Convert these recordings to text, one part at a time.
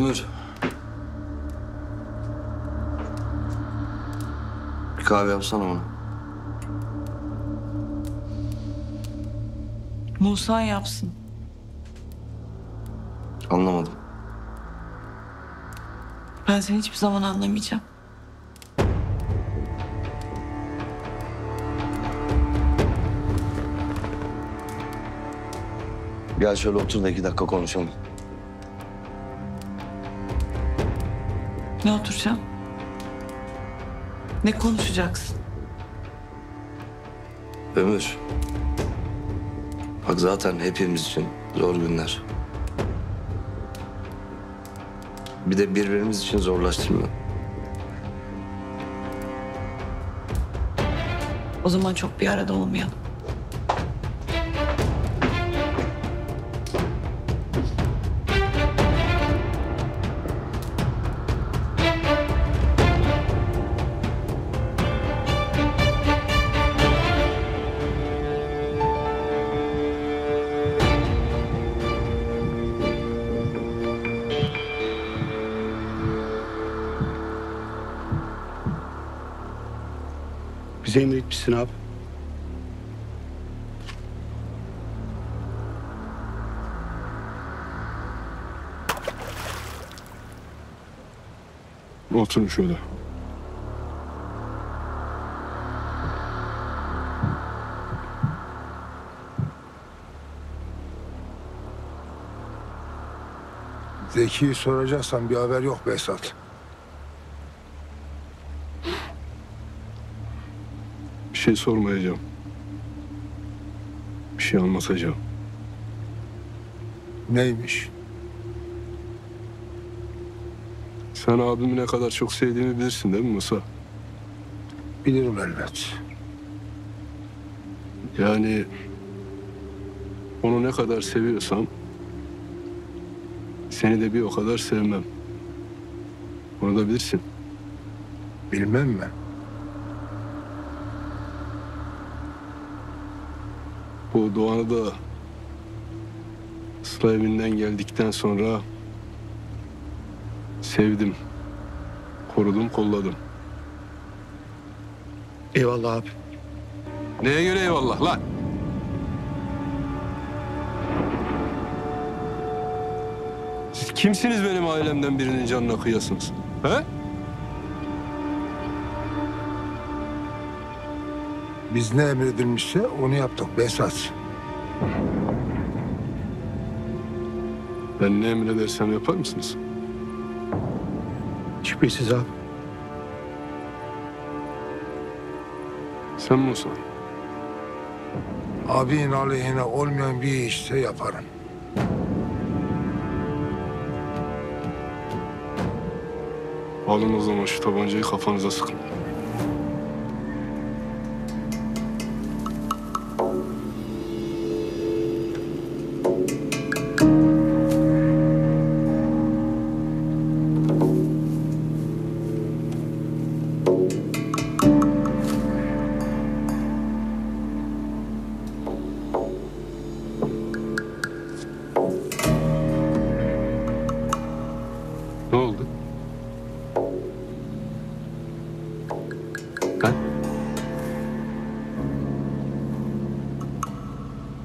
Ömür. Bir kahve yapsana bana. Musa yapsın. Anlamadım. Ben seni hiçbir zaman anlamayacağım. Gel şöyle otur da iki dakika konuşalım. Ne oturacağım? Ne konuşacaksın? Ömür. Bak zaten hepimiz için zor günler. Bir de birbirimiz için zorlaştırma. O zaman çok bir arada olmayalım. Bize emretmişsin abi. Oturun şöyle. Zeki'yi soracaksan bir haber yok Behzat. Bir şey sormayacağım. Bir şey anlatacağım. Neymiş? Sen abimi ne kadar çok sevdiğimi bilirsin değil mi Musa? Bilirim elbet. Yani onu ne kadar seviyorsam seni de bir o kadar sevmem. Onu da bilirsin. Bilmem mi? Bu Doğan'ı da Sıla evinden geldikten sonra sevdim. Korudum, kolladım. Eyvallah abi. Neye göre eyvallah lan? Siz kimsiniz benim ailemden birinin canına kıyasınız? He? Biz ne emredilmişse onu yaptık Behzat. Ben ne emredersem yapar mısınız? Şüphesiz abi. Sen Musa. Abinin aleyhine olmayan bir işse yaparım. Alın o zaman şu tabancayı kafanıza sıkın. Ne oldu? Ha?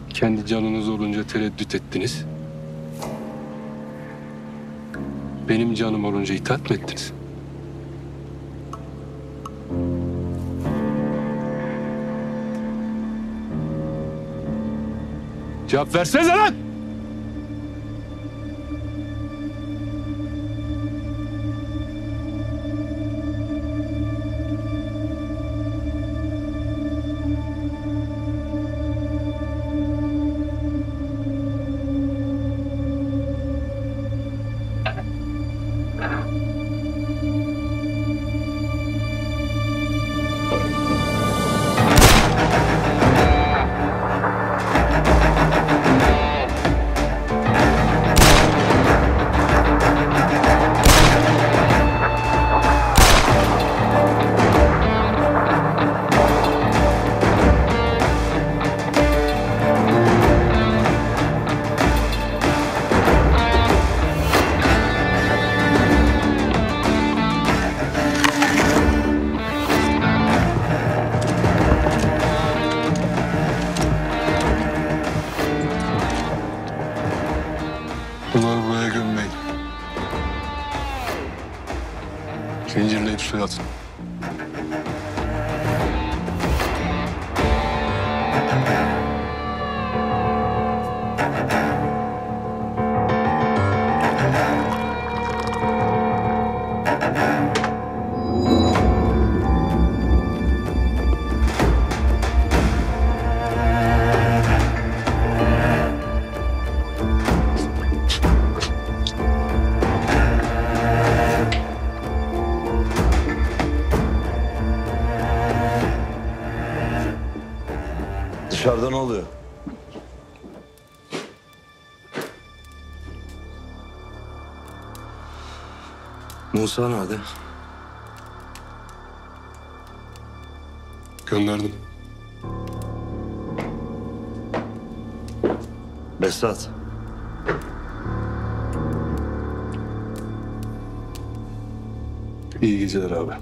Kendi canınız olunca tereddüt ettiniz. Benim canım olunca itaat mı ettiniz? Cevap versenize lan! そういうやつ Musa nerede? Gönderdim. Besat. İyi geceler abi.